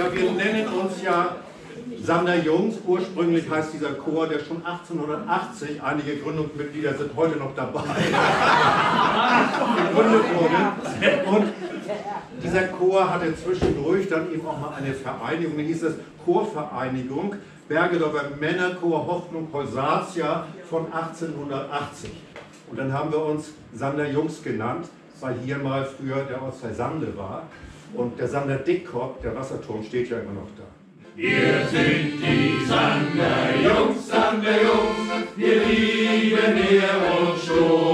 Ja, wir nennen uns ja Sander Jungs. Ursprünglich heißt dieser Chor, der schon 1880, einige Gründungsmitglieder sind heute noch dabei, gegründet wurde. Und dieser Chor hatte zwischendurch dann eben auch mal eine Vereinigung, die hieß es Chorvereinigung, Bergedorfer Männerchor Hoffnung Holsatia von 1880. Und dann haben wir uns Sander Jungs genannt, weil hier mal früher der Ortsteil Sande war. Und der Sander Dickkopf, der Wasserturm, steht ja immer noch da. Wir sind die Sander Jungs, Sander Jungs, wir lieben Meer und Sturm.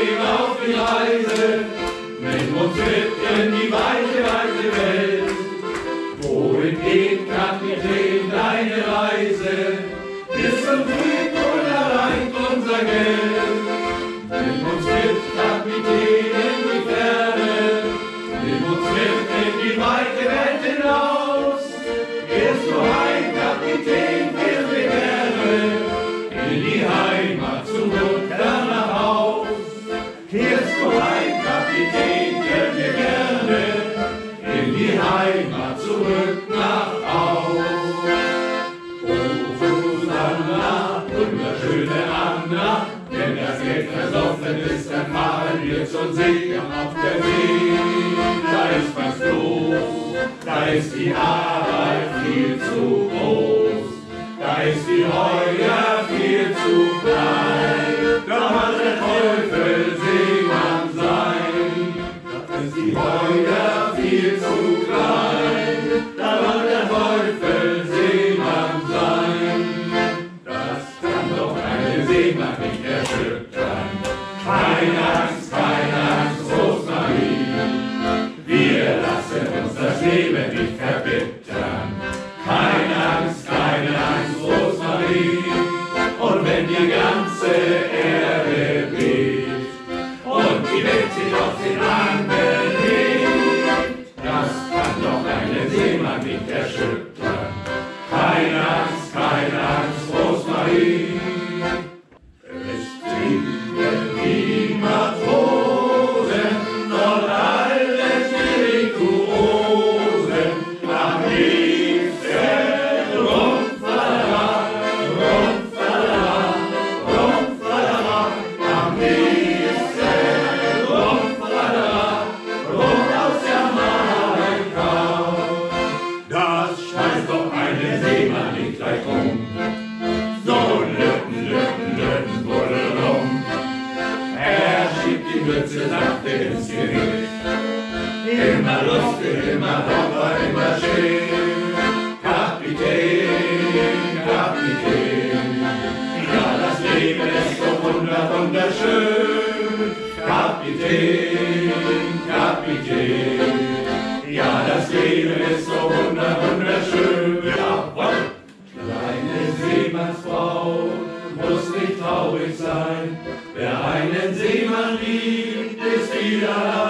Kapitän, auf die Reise. Nimm uns mit in die weite, weite Welt. Wohin geht, Kapitän, deine Reise? Bis zum Frieden erreicht unser Geld. Nimm uns mit, Kapitän, Anna, wenn das Geld versoffen ist, dann fahren wir zur See auf der See. Da ist was los, da ist die Arbeit viel zu groß, da ist die Heuer Seemann nicht gleich um. Die Mütze sachte ins Gericht. Immer lustig, immer Bomber, immer schön. Kapitän, Kapitän. Ja, das Leben ist so wunder, wunderschön. Kapitän, Kapitän. Ja, das Leben ist so wunder, wunderschön. Jawohl. Kleine Seemannsfrau muss nicht traurig sein. Wer einen Seemann Yeah.